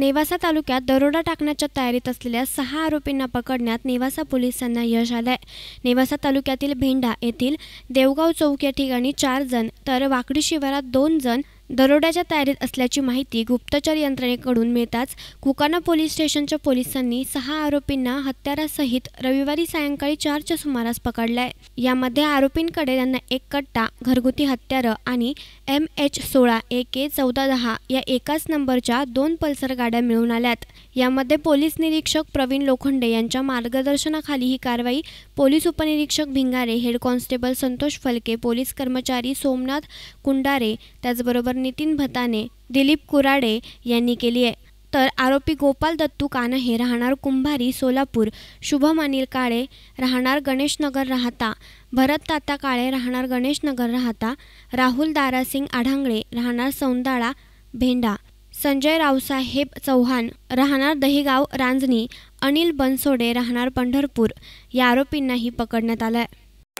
नेवासा तालुक्यात दरोडा टाकण्याच्या तयारीत असलेल्या सहा आरोपींना पकडण्यात नेवासा पोलिसांना यश आलंय. नेवासा तालुक्यातील भेंडा येथील देवगाव चौक या ठिकाणी चार जण तर वाकडी शिवारात दोन जण दरोड्याच्या तयारीत असल्याची माहिती गुप्तचर यंत्रणेकडून मिळताच कुकाना पोलीस स्टेशनच्या पोलिसांनी सहा आरोपींना हत्यारासहित रविवारी सायंकाळी चारच्या सुमारास पकडलाय. यामध्ये आरोपींकडे त्यांना एक कट्टा घरगुती हत्यारं आणि एम एच सोळा ए के चौदा दहा या एकाच नंबरच्या दोन पल्सर गाड्या मिळून आल्यात. यामध्ये पोलीस निरीक्षक प्रवीण लोखंडे यांच्या मार्गदर्शनाखाली ही कारवाई पोलीस उपनिरीक्षक Bhingare head constable Santosh Phalke police कर्मचारी सोमनाथ कुंडारे त्याचबरोबर नितीन भताने दिलीप कुराडे यांनी केली आहे. तर आरोपी गोपाल दत्तू कानहे राहणार कुंभारी सोलापूर. शुभम अनिल काळे राहणार गणेशनगर राहता. भरत ताता काळे राहणार गणेशनगर राहता. राहुल दारासिंग आढांगळे राहणार सौंदाळा भेंडा. संजय रावसाहेब चव्हाण राहणार दहिगाव रांजणी. अनिल बनसोडे राहणार पंढरपूर. या आरोपींनाही पकडण्यात आलं आहे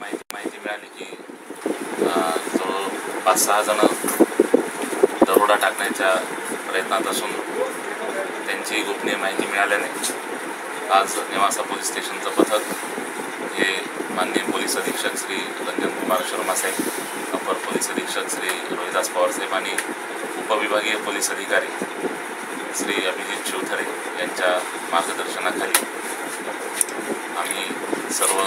माहिती मिळाली की जवळ पाच सहा जण दरोडा टाकण्याच्या प्रयत्नात असून त्यांची गोपनीय माहिती मिळाल्याने आज नेवासा पोलीस स्टेशनचं पथक हे माननीय पोलीस अधीक्षक श्री रंजन कुमार शर्मा साहेब अपर पोलीस अधीक्षक श्री रोहिदास पवार साहेब आणि उपविभागीय पोलीस अधिकारी श्री अभिजित शिवथरे यांच्या मार्गदर्शनाखाली आम्ही सर्व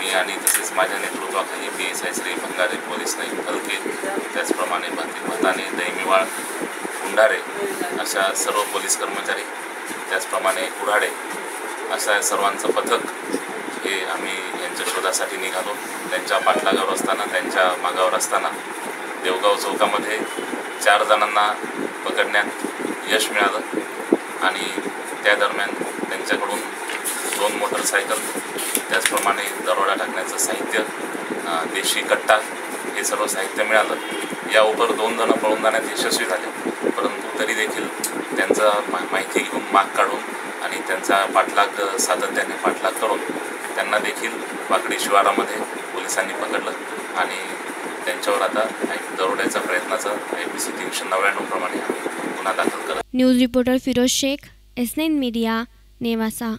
मी आणि तसेच माझ्या नेतृत्वाखाली P S I Shri Bhangare police Naik Phalke त्याच भंती दैमिवाळ कुंडारे अशा सर्व पोलीस कर्मचारी त्याचप्रमाणे कुऱ्हाडे अशा सर्वांचं पथक हे आम्ही यांच्या शोधासाठी निघालो. त्यांच्या पाठलागावर असताना त्यांच्या मागावर असताना देवगाव चौकामध्ये चार जणांना पकडण्यात यश मिळालं आणि त्या दरम्यान त्यांच्याकडून दोन मोटरसायकल त्याचप्रमाणे दरोडा टाकण्याचं साहित्य देशी कट्टा हे सर्व साहित्य मिळालं. या उपर दोन जणं पळून जाण्यात यशस्वी झाले. परंतु तरी देखील त्यांचा मा माहिती घेऊन माग काढून आणि त्यांचा पाठलाग सातत्याने पाठलाग करून त्यांना देखील वाकडी शिवारामध्ये पोलिसांनी पकडलं. आणि त्यांच्यावर आता दरोड्याचा प्रयत्नाचा आय पी सी तीनशे नव्याण्णव प्रमाणे गुन्हा दाखल करत news reporter Firoz Shaikh S nine media Nevasa.